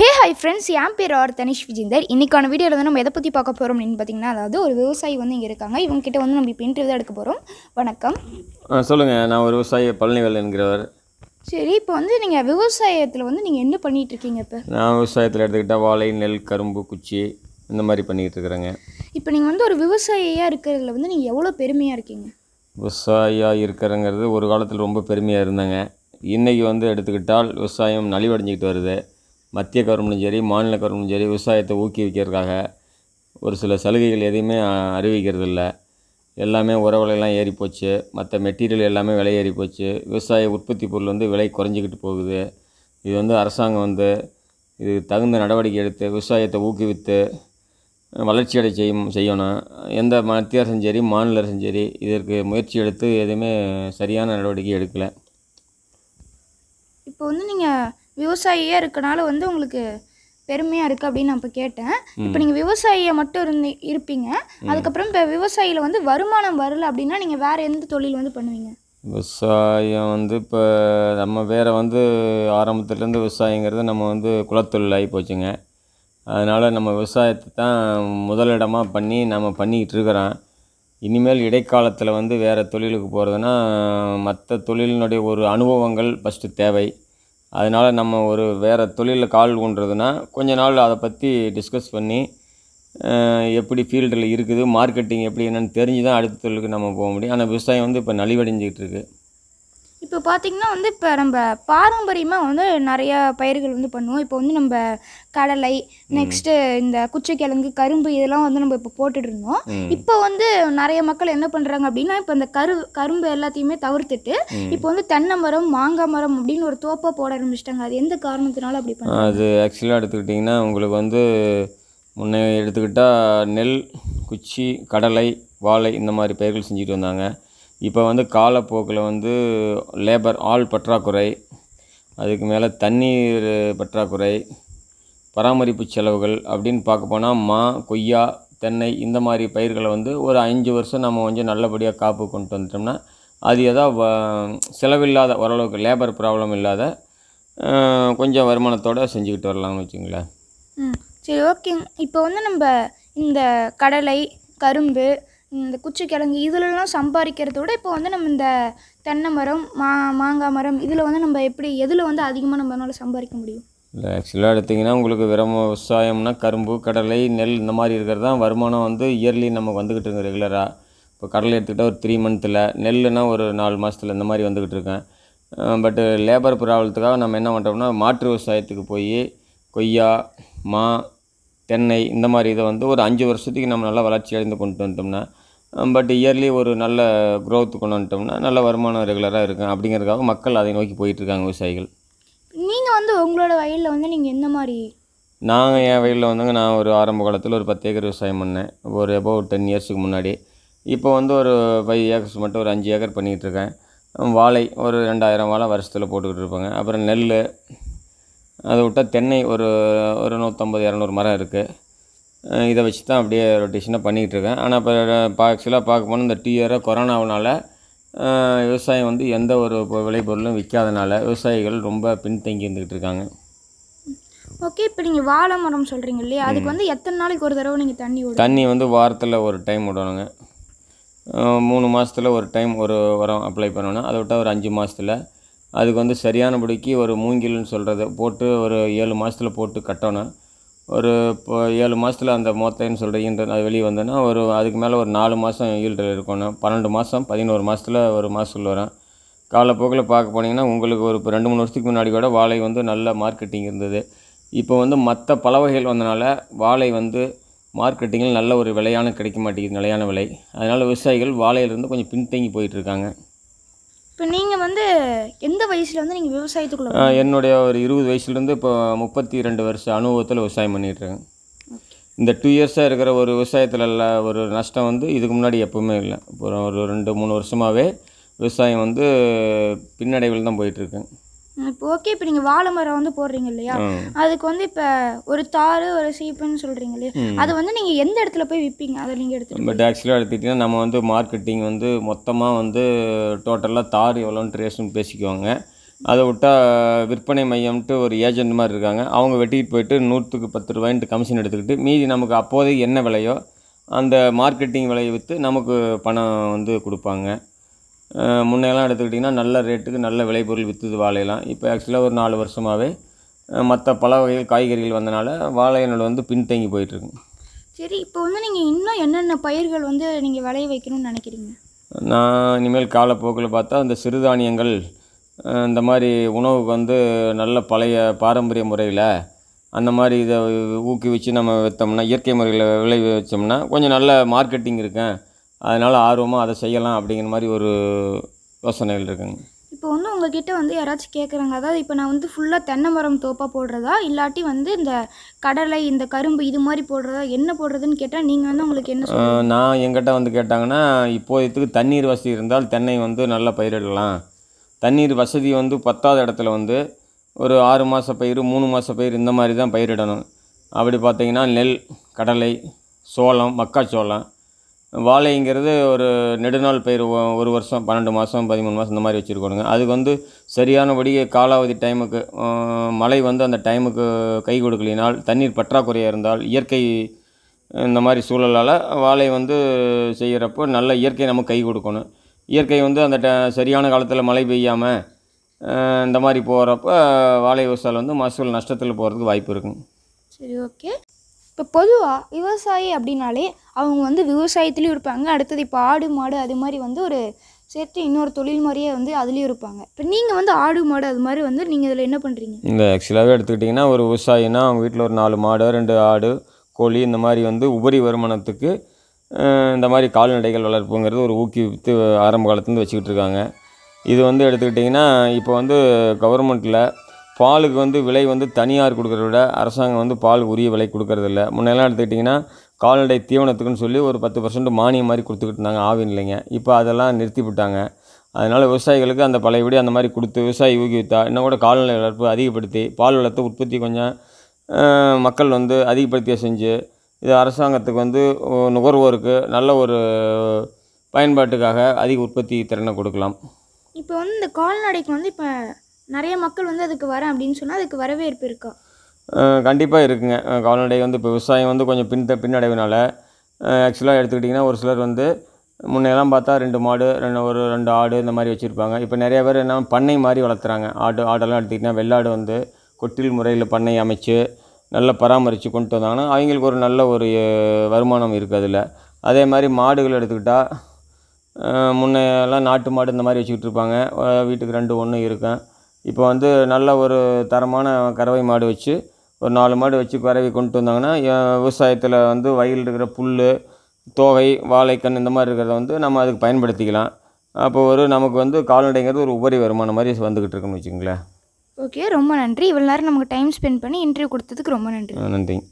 Hey hi friends என் பேர் R Tanishq Vijender இன்னைக்கான வீடியோவில் வந்து நம்ம எதை பற்றி பார்க்க போகிறோம் அப்படின்னு பார்த்தீங்கன்னா அதாவது ஒரு விவசாயி வந்து இங்கே இருக்காங்க. இவங்க கிட்ட வந்து நம்ம இப்போ இன்டர்வியூ தான் எடுக்க போகிறோம் வணக்கம். சொல்லுங்கள் நான் ஒரு விவசாயி பழனிவேல் என்கிறவர். சரி இப்போ வந்து நீங்கள் விவசாயத்தில் வந்து நீங்கள் என்ன பண்ணிட்டு இருக்கீங்க இப்போ? நான் விவசாயத்தில் எடுத்துக்கிட்டால் வாழை நெல் கரும்பு குச்சி இந்த மாதிரி பண்ணிக்கிட்டு இருக்கிறேங்க. இப்போ நீங்கள் வந்து ஒரு விவசாயியாக இருக்கிறதுல வந்து நீங்கள் எவ்வளோ பெருமையாக இருக்கீங்க? விவசாயியாக இருக்கிறங்கிறது ஒரு காலத்தில் ரொம்ப பெருமையாக இருந்தாங்க. இன்றைக்கி வந்து எடுத்துக்கிட்டால் விவசாயம் நலிவடைஞ்சிக்கிட்டு வருது. மத்திய கவர்மெண்ட்டும் சரி மாநில கவர்மெண்ட்டும் சரி விவசாயத்தை ஊக்குவிக்கிறதுக்காக ஒரு சில சலுகைகள் எதையுமே அறிவிக்கிறது இல்லை எல்லாமே உரவிலையெல்லாம் ஏறி போச்சு. மற்ற மெட்டீரியல் எல்லாமே விலை ஏறி போச்சு. விவசாய உற்பத்தி பொருள் வந்து விலை குறைஞ்சிக்கிட்டு போகுது. இது வந்து அரசாங்கம் வந்து இது தகுந்த நடவடிக்கை எடுத்து விவசாயத்தை ஊக்குவித்து வளர்ச்சி அடை செய்யும் செய்யணும். எந்த மத்திய அரசும் சரி மாநில அரசும் சரி இதற்கு முயற்சி எடுத்து எதுவுமே சரியான நடவடிக்கை எடுக்கலை. இப்போ வந்து நீங்கள் விவசாயியாக இருக்கனால வந்து உங்களுக்கு பெருமையாக இருக்குது அப்படின்னு நான் இப்போ கேட்டேன். இப்போ நீங்கள் விவசாயியை மட்டும் இருந்து இருப்பீங்க. அதுக்கப்புறம் இப்போ விவசாயியில் வந்து வருமானம் வரல அப்படின்னா நீங்கள் வேறு எந்த தொழில் வந்து பண்ணுவீங்க? விவசாயம் வந்து இப்போ நம்ம வேறு வந்து ஆரம்பத்துலேருந்து விவசாயங்கிறது நம்ம வந்து குலத்தொழில் ஆகி போச்சுங்க. அதனால் நம்ம விவசாயத்தை தான் முதலிடமாக பண்ணி நம்ம பண்ணிக்கிட்டு இருக்கிறோம். இனிமேல் இடைக்காலத்தில் வந்து வேறு தொழிலுக்கு போகிறதுனா மற்ற தொழிலினுடைய ஒரு அனுபவங்கள் ஃபஸ்ட்டு தேவை. அதனால் நம்ம ஒரு வேறு தொழிலில் கால் ஊன்றதுன்னா கொஞ்ச நாள் அதை பற்றி டிஸ்கஸ் பண்ணி எப்படி ஃபீல்டில் இருக்குது மார்க்கெட்டிங் எப்படி என்னென்னு தெரிஞ்சு தான் அடுத்த தொழிலுக்கு நம்ம போக முடியும். ஆனால் விவசாயம் வந்து இப்போ நலிவடைஞ்சிக்கிட்டு இருக்குது இப்போ பார்த்தீங்கன்னா வந்து இப்போ நம்ம பாரம்பரியமாக வந்து நிறைய பயிர்கள் வந்து பண்ணுவோம். இப்போ வந்து நம்ம கடலை நெக்ஸ்ட்டு இந்த குச்சிக்கிழங்கு கரும்பு இதெல்லாம் வந்து நம்ம இப்போ போட்டுட்டு இருந்தோம். இப்போ வந்து நிறைய மக்கள் என்ன பண்ணுறாங்க அப்படின்னா இப்போ இந்த கரு கரும்பு எல்லாத்தையுமே தவிர்த்துட்டு இப்போ வந்து தென்னை மரம் மாங்காய் மரம் அப்படின்னு ஒரு தோப்பாக போட ஆரம்பிச்சிட்டாங்க. அது எந்த காரணத்தினால அப்படி பண்ணுறாங்க? அது ஆக்சுவலாக எடுத்துக்கிட்டிங்கன்னா உங்களுக்கு வந்து முன்னே எடுத்துக்கிட்டால் நெல் குச்சி கடலை வாழை இந்த மாதிரி பயிர்கள் செஞ்சுட்டு வந்தாங்க. இப்போ வந்து காலப்போக்கில் வந்து லேபர் ஆள் பற்றாக்குறை அதுக்கு மேலே தண்ணீர் பற்றாக்குறை பராமரிப்பு செலவுகள் அப்படின்னு பார்க்க போனால் மா கொய்யா தென்னை இந்த மாதிரி பயிர்களை வந்து ஒரு அஞ்சு வருஷம் நம்ம கொஞ்சம் நல்லபடியாக காப்பு கொண்டு வந்துட்டோம்னா அது எதாவது வ- செலவில்லாத ஓரளவுக்கு லேபர் ப்ராப்ளம் இல்லாத கொஞ்சம் வருமானத்தோடு செஞ்சுக்கிட்டு வரலாம்னு வச்சுங்களேன். ம். சரி ஓகேங்க இப்போ வந்து நம்ம இந்த கடலை கரும்பு இந்த குச்சிக்கிழங்கு இதுலலாம் சம்பாதிக்கிறத விட இப்போ வந்து நம்ம இந்த தென்னை மரம் மா மாங்காய் மரம் இதில் வந்து நம்ம எப்படி எதில் வந்து அதிகமாக நம்மளால சம்பாதிக்க முடியும்? இல்லை ஆக்சுவலாக எடுத்திங்கன்னா உங்களுக்கு வெறும் விவசாயம்னா கரும்பு கடலை நெல் இந்த மாதிரி இருக்கிறது தான் வருமானம் வந்து இயர்லி நமக்கு வந்துக்கிட்டு இருக்கு ரெகுலராக இப்போ கடலை எடுத்துக்கிட்டால் ஒரு த்ரீ மந்த்தில் நெல்லுனா ஒரு நாலு மாதத்தில் இந்த மாதிரி வந்துக்கிட்டு இருக்கேன் பட்டு லேபர் ப்ராப்ளத்துக்காக நம்ம என்ன பண்ணுறோம்னா மாற்று விவசாயத்துக்கு போய் கொய்யா மா தென்னை இந்த மாதிரி இதை வந்து ஒரு அஞ்சு வருஷத்துக்கு நம்ம நல்லா வளர்ச்சி அடைந்து கொண்டு வந்தோம்னா பட் இயர்லி ஒரு நல்ல growth கொண்டு வந்துட்டோம்னா நல்ல வருமானம் ரெகுலராக இருக்கும் அப்படிங்கிறதுக்காக மக்கள் அதை நோக்கி போயிட்டு இருக்காங்க விவசாயிகள். நீங்கள் வந்து உங்களோட வயலில் வந்து நீங்கள் எந்த மாதிரி? நாங்கள் என் வயலில் வந்துங்க நான் ஒரு ஆரம்ப காலத்தில் ஒரு பத்து ஏக்கர் விவசாயம் பண்ணேன். ஒரு அபவுட் டென் இயர்ஸுக்கு முன்னாடி. இப்போ வந்து ஒரு ஃபைவ் ஏக்கர்ஸ் மட்டும் ஒரு அஞ்சு ஏக்கர் பண்ணிகிட்டு இருக்கேன் வாழை ஒரு ரெண்டாயிரம் வாழை வருஷத்தில் போட்டுக்கிட்டு இருப்பாங்க. அப்புறம் நெல் அதை விட்டால் தென்னை ஒரு ஒரு நூற்றம்பது இரநூறு மரம் இருக்குது இதை வச்சு தான் அப்படியே ரொட்டேஷனாக பண்ணிக்கிட்டு இருக்கேன். ஆனால் இப்போ ஆக்சுவலாக பார்க்க போனால் இந்த டூ இயராக கொரோனாவனால விவசாயம் வந்து எந்த ஒரு விளைபொருளும் விற்காதனால விவசாயிகள் ரொம்ப பின்தங்கி இருந்துக்கிட்டு இருக்காங்க. ஓகே இப்போ நீங்கள் வாழை மரம் சொல்கிறீங்க இல்லையா? அதுக்கு வந்து எத்தனை நாளைக்கு ஒரு தடவை நீங்கள் தண்ணி விடும் தண்ணி வந்து வாரத்தில் ஒரு டைம் விடணுங்க. மூணு மாதத்தில் ஒரு டைம் ஒரு உரம் அப்ளை பண்ணணும் அதை விட்டால் ஒரு அஞ்சு மாதத்தில் அதுக்கு வந்து சரியானபடிக்கு ஒரு மூங்கில்னு சொல்கிறது போட்டு ஒரு ஏழு மாதத்தில் போட்டு கட்டணும். ஒரு இப்போ ஏழு மாதத்தில் அந்த மொத்தைன்னு சொல்கிற அது வெளியே வந்தேன்னா ஒரு அதுக்கு மேலே ஒரு நாலு மாதம் ஈல்டு இருக்கணும். பன்னெண்டு மாதம் பதினோரு மாதத்தில் ஒரு மாதத்தில் வரும் காலப்போக்கில் பார்க்க போனீங்கன்னா உங்களுக்கு ஒரு இப்போ ரெண்டு மூணு வருஷத்துக்கு முன்னாடி கூட வாழை வந்து நல்ல மார்க்கெட்டிங் இருந்தது. இப்போ வந்து மற்ற பல வகைகள் வந்தனால வாழை வந்து மார்க்கெட்டிங்கில் நல்ல ஒரு விலையான கிடைக்க மாட்டேங்குது நிலையான விலை. அதனால் விவசாயிகள் வாழையிலேருந்து கொஞ்சம் பின்தங்கி போயிட்டுருக்காங்க இப்போ நீங்கள் வந்து எந்த வயசில் வந்து நீங்கள் விவசாயத்துக்குள்ளே என்னுடைய ஒரு இருபது வயசுலேருந்து இப்போ முப்பத்தி ரெண்டு வருஷ அனுபவத்தில் விவசாயம் பண்ணிகிட்டு இருக்கேன் இந்த டூ இயர்ஸாக இருக்கிற ஒரு விவசாயத்தில் ஒரு நஷ்டம் வந்து இதுக்கு முன்னாடி எப்பவுமே இல்லை. இப்போ ஒரு ரெண்டு மூணு வருஷமாகவே விவசாயம் வந்து பின்னடைவில் தான் போயிட்டுருக்கு இப்போ ஓகே இப்போ நீங்கள் வாழை மரம் வந்து போடுறீங்க இல்லையா? அதுக்கு வந்து இப்போ ஒரு தாறு ஒரு சீப்புன்னு சொல்கிறீங்க இல்லையா? அது வந்து நீங்கள் எந்த இடத்துல போய் விற்பீங்க அதை நீங்கள் எடுத்துகிட்டு பட் ஆக்சுவலாக எடுத்துக்கிட்டிங்கன்னா நம்ம வந்து மார்க்கெட்டிங் வந்து மொத்தமாக வந்து டோட்டலாக தார் எவ்வளோன்னு ரேஷன் பேசிக்குவாங்க. அதை விட்டால் விற்பனை மையம்ட்டு ஒரு ஏஜென்ட் மாதிரி இருக்காங்க. அவங்க வெட்டிட்டு போயிட்டு நூற்றுக்கு பத்து ரூபாய்ன்ட்டு கமிஷன் எடுத்துக்கிட்டு மீதி நமக்கு அப்போதைக்கு என்ன விலையோ அந்த மார்க்கெட்டிங் விலையை விற்று நமக்கு பணம் வந்து கொடுப்பாங்க. முன்னையெல்லாம் எடுத்துக்கிட்டிங்கன்னா நல்ல ரேட்டுக்கு நல்ல விளைபொருள் விற்றுது வாழையெல்லாம். இப்போ ஆக்சுவலாக ஒரு நாலு வருஷமாகவே மற்ற பல வகைகள் காய்கறிகள் வந்தனால வாழையினோட வந்து பின்தங்கி போயிட்டுருக்கு. சரி இப்போ வந்து நீங்கள் இன்னும் என்னென்ன பயிர்கள் வந்து நீங்கள் விளைய வைக்கணும்னு நினைக்கிறீங்க? நான் இனிமேல் காலப்போக்கில் பார்த்தா இந்த சிறுதானியங்கள் இந்த மாதிரி உணவுக்கு வந்து நல்ல பழைய பாரம்பரிய முறையில் அந்த மாதிரி இதை ஊக்குவிச்சு நம்ம விற்றோம்னா இயற்கை முறையில் விளை வச்சோம்னா கொஞ்சம் நல்ல மார்க்கெட்டிங் இருக்கேன். அதனால் ஆர்வமாக அதை செய்யலாம் அப்படிங்கிற மாதிரி ஒரு யோசனைகள் இருக்குங்க. இப்போ வந்து உங்ககிட்ட வந்து யாராச்சும் கேட்குறாங்க அதாவது இப்போ நான் வந்து ஃபுல்லாக தென்னை மரம் தோப்பாக போடுறதா? இல்லாட்டி வந்து இந்த கடலை இந்த கரும்பு இது மாதிரி போடுறதா? என்ன போடுறதுன்னு கேட்டால் நீங்கள் வந்து உங்களுக்கு என்ன நான் எங்கிட்ட வந்து கேட்டாங்கன்னா இப்போதைக்கு தண்ணீர் வசதி இருந்தால் தென்னை வந்து நல்லா பயிரிடலாம். தண்ணீர் வசதி வந்து பத்தாத இடத்துல வந்து ஒரு ஆறு மாத பயிர் மூணு மாத பயிர் இந்த மாதிரி தான் பயிரிடணும். அப்படி பார்த்தீங்கன்னா நெல் கடலை சோளம் மக்காச்சோளம் வாழைங்கிறது ஒரு நெடுநாள் பயிர் ஒரு வருஷம் பன்னெண்டு மாதம் பதிமூணு மாதம் இந்த மாதிரி வச்சுருக்கணுங்க அதுக்கு வந்து சரியானபடி காலாவதி டைமுக்கு மழை வந்து அந்த டைமுக்கு கை கொடுக்கலினால் தண்ணீர் பற்றாக்குறையாக இருந்தால் இயற்கை இந்த மாதிரி சூழலால் வாழை வந்து செய்கிறப்போ நல்ல இயற்கை நம்ம கை கொடுக்கணும். இயற்கை வந்து அந்த ட சரியான காலத்தில் மழை பெய்யாமல் இந்த மாதிரி போகிறப்ப வாழை விவசாயம் வந்து மகசூல் நஷ்டத்தில் போகிறதுக்கு வாய்ப்பு இருக்குங்க. சரி ஓகே. இப்போ பொதுவாக விவசாயி அப்படின்னாலே அவங்க வந்து விவசாயத்துலேயும் இருப்பாங்க. அடுத்தது இப்போ ஆடு மாடு அது மாதிரி வந்து ஒரு சேர்த்து இன்னொரு தொழில் மாதிரியே வந்து அதுலேயும் இருப்பாங்க. இப்போ நீங்கள் வந்து ஆடு மாடு அது மாதிரி வந்து நீங்கள் இதில் என்ன பண்ணுறீங்க இந்த ஆக்சுவலாகவே எடுத்துக்கிட்டிங்கன்னா ஒரு விவசாயினா அவங்க வீட்டில் ஒரு நாலு மாடு ரெண்டு ஆடு கோழி இந்த மாதிரி வந்து உபரி வருமானத்துக்கு இந்த மாதிரி கால்நடைகள் வளர்ப்புங்கிறது ஒரு ஊக்குவித்து ஆரம்ப காலத்துலேருந்து வச்சுக்கிட்டு இருக்காங்க. இது வந்து எடுத்துக்கிட்டிங்கன்னா இப்போ வந்து கவர்மெண்ட்டில் பாலுக்கு வந்து விலை வந்து தனியார் கொடுக்குறத விட அரசாங்கம் வந்து பால் உரிய விலை கொடுக்கறதில்ல. முன்னெல்லாம் எடுத்துக்கிட்டிங்கன்னா கால்நடை தீவனத்துக்குன்னு சொல்லி ஒரு பத்து பர்சன்ட் மானியம் மாதிரி கொடுத்துக்கிட்டு இருந்தாங்க ஆவின் இல்லைங்க. இப்போ அதெல்லாம் நிறுத்தி விட்டாங்க. அதனால் விவசாயிகளுக்கு அந்த பழையபடி அந்த மாதிரி கொடுத்து விவசாயி ஊக்குவித்தா இன்னும் கூட கால்நடை வளர்ப்பு அதிகப்படுத்தி பால் வளர்த்து உற்பத்தி கொஞ்சம் மக்கள் வந்து அதிகப்படுத்திய செஞ்சு இது அரசாங்கத்துக்கு வந்து நுகர்வோருக்கு நல்ல ஒரு பயன்பாட்டுக்காக அதிக உற்பத்தி திறனை கொடுக்கலாம். இப்போ வந்து இந்த கால்நடைக்கு வந்து இப்போ நிறைய மக்கள் வந்து அதுக்கு வரேன் அப்படின்னு சொன்னால் அதுக்கு வரவேற்பு இருக்கா? கண்டிப்பாக இருக்குங்க. கால்நடை வந்து இப்போ விவசாயம் வந்து கொஞ்சம் பின் பின்னடைவுனால ஆக்சுவலாக எடுத்துக்கிட்டிங்கன்னா ஒரு சிலர் வந்து முன்னையெல்லாம் பார்த்தா ரெண்டு மாடு ரெண்டு ஒரு ரெண்டு ஆடு இந்த மாதிரி வச்சுருப்பாங்க. இப்போ நிறைய பேர் என்ன பண்ணை மாதிரி வளர்த்துறாங்க. ஆடு ஆடெல்லாம் எடுத்துக்கிட்டிங்கன்னா வெள்ளாடு வந்து கொட்டில் முறையில் பண்ணை அமைச்சு நல்லா பராமரித்து கொண்டு வந்தாங்கன்னா அவங்களுக்கு ஒரு நல்ல ஒரு வருமானம் இருக்குது அதில். அதே மாதிரி மாடுகள் எடுத்துக்கிட்டால் முன்னெல்லாம் நாட்டு மாடு இந்த மாதிரி வச்சுக்கிட்டு இருப்பாங்க. வீட்டுக்கு ரெண்டு ஒன்று இருக்கும். இப்போ வந்து நல்ல ஒரு தரமான கறவை மாடு வச்சு ஒரு நாலு மாடு வச்சு கறவை கொண்டு வந்தாங்கன்னா விவசாயத்தில் வந்து வயலில் இருக்கிற புல் தோகை வாழைக்கண் இந்த மாதிரி இருக்கிறத வந்து நம்ம அதுக்கு பயன்படுத்திக்கலாம். அப்போ ஒரு நமக்கு வந்து கால்நடைங்கிறது ஒரு உபரி வருமானம் மாதிரி வந்துக்கிட்டு இருக்குன்னு வச்சுங்களேன் ஓகே ரொம்ப நன்றி. இவ்வளோ நேரம் நமக்கு டைம் ஸ்பெண்ட் பண்ணி இன்டர்வியூ கொடுத்ததுக்கு ரொம்ப நன்றி. நன்றிங்க.